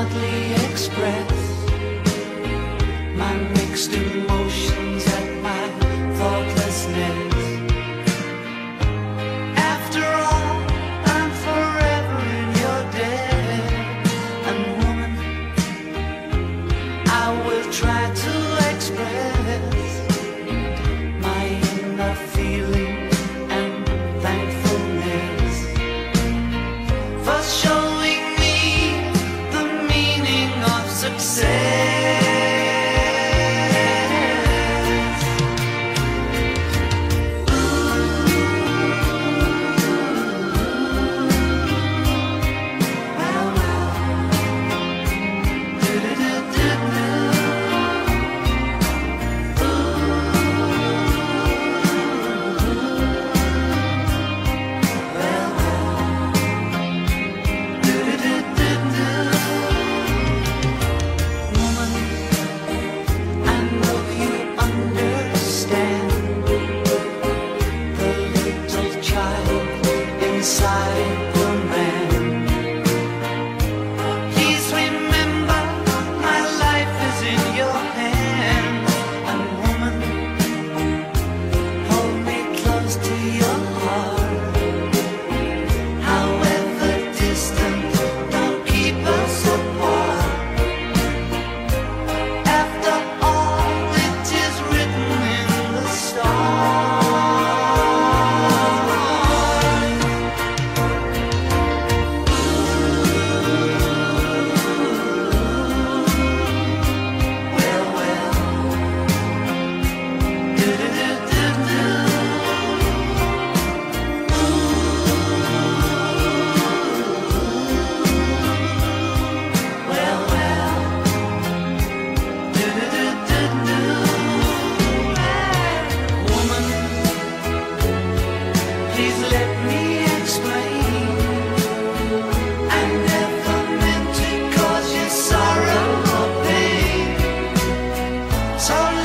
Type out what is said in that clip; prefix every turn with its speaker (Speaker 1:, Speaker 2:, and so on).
Speaker 1: hardly So